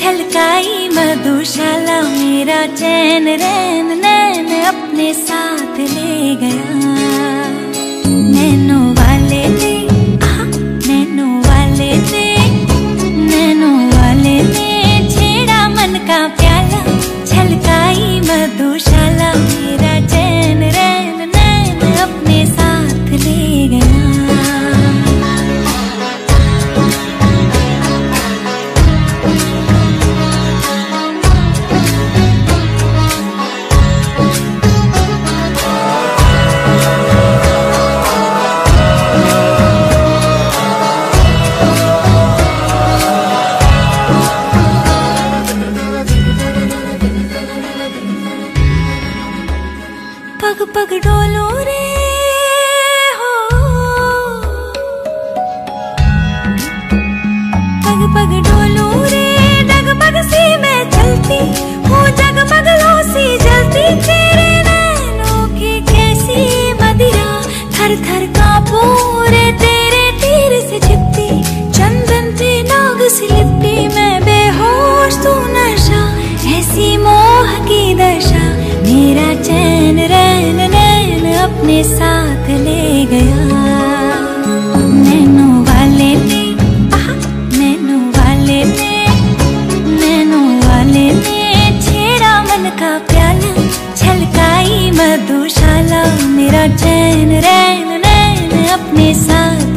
छलकाई मधुशाला मेरा चैन, रैन, नैन अपने साथ ले गया। नैनो वाले नैनो वाले नैनो वाले मन का प्याला। छलकाई पग पग डोलो रे, हो। पग पग डोलो रे डगमग सी मैं चलती हूँ जगमग लो सी जलती। तेरे नैनों की कैसी मदिरा, थर थर का पूरे तेरे तीर से छिपती। चंदन पे नाग सी लिपटी मैं बेहोश, तू नशा, ऐसी मोह की दशा, मेरा चैन साथ ले गया। वाले पे मन का प्याला, छलकाई मधुशाला, मेरा चैन, रैन रैन अपने साथ